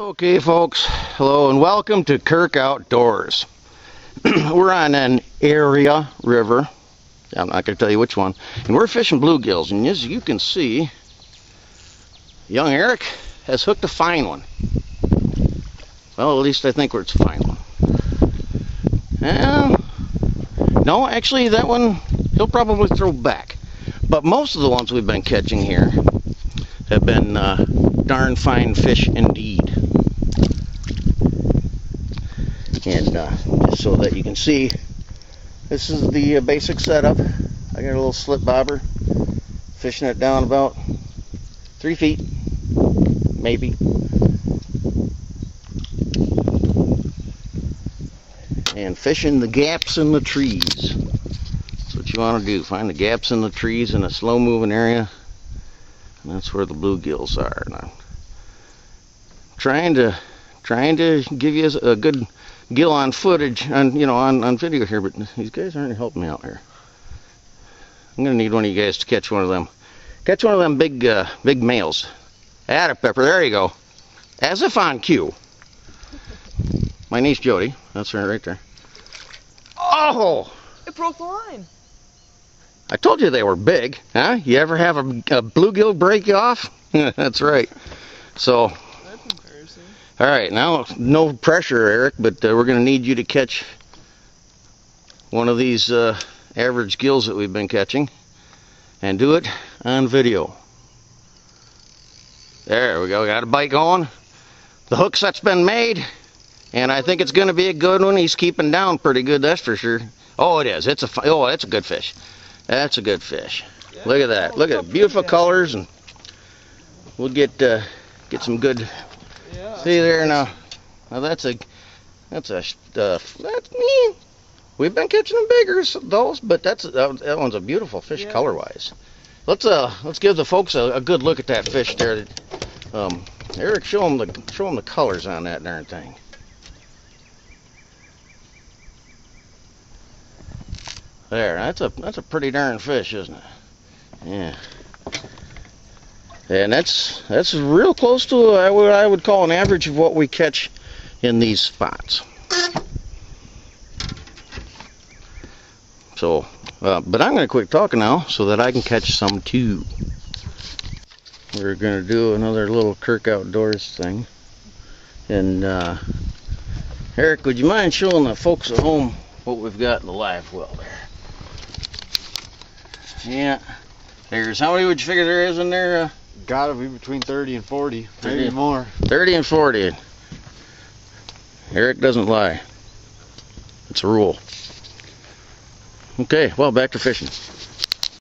Okay folks, hello and welcome to Kirk Outdoors. we're on an area river, I'm not going to tell you which one, and we're fishing bluegills and as you can see, young Eric has hooked a fine one. Well, at least I think it's a fine one. And, no, actually that one he'll probably throw back. But most of the ones we've been catching here have been uh, darn fine fish indeed. And uh, just so that you can see, this is the uh, basic setup. I got a little slip bobber, fishing it down about three feet, maybe. And fishing the gaps in the trees. That's what you want to do. Find the gaps in the trees in a slow moving area. And that's where the bluegills are. And I'm trying to trying to give you a good gill on footage on you know on, on video here, but these guys aren't helping me out here. I'm gonna need one of you guys to catch one of them. Catch one of them big uh, big males. Add a pepper, there you go. As if on cue. My niece Jody, that's her right there. Oh! It broke the line. I told you they were big, huh? You ever have a, a bluegill break you off? that's right. So all right, now no pressure, Eric, but uh, we're going to need you to catch one of these uh, average gills that we've been catching and do it on video. There we go, got a bite going. The hook set's been made, and I think it's going to be a good one. He's keeping down pretty good, that's for sure. Oh, it is. It's a oh, that's a good fish. That's a good fish. Look at that. Look at beautiful colors, and we'll get uh, get some good See there now. Now that's a that's a uh, that's me. We've been catching them bigger those, but that's that, that one's a beautiful fish yeah. color wise. Let's uh let's give the folks a, a good look at that fish there. Um, Eric, show them the show them the colors on that darn thing. There, that's a that's a pretty darn fish, isn't it? Yeah. And that's that's real close to uh, what I would call an average of what we catch in these spots. So, uh, but I'm going to quit talking now so that I can catch some too. We're going to do another little Kirk Outdoors thing. And uh, Eric, would you mind showing the folks at home what we've got in the live well there? Yeah. There's, how many would you figure there is in there? Uh, Gotta be between 30 and 40, 30, maybe more. 30 and 40. Eric doesn't lie. It's a rule. Okay, well, back to fishing.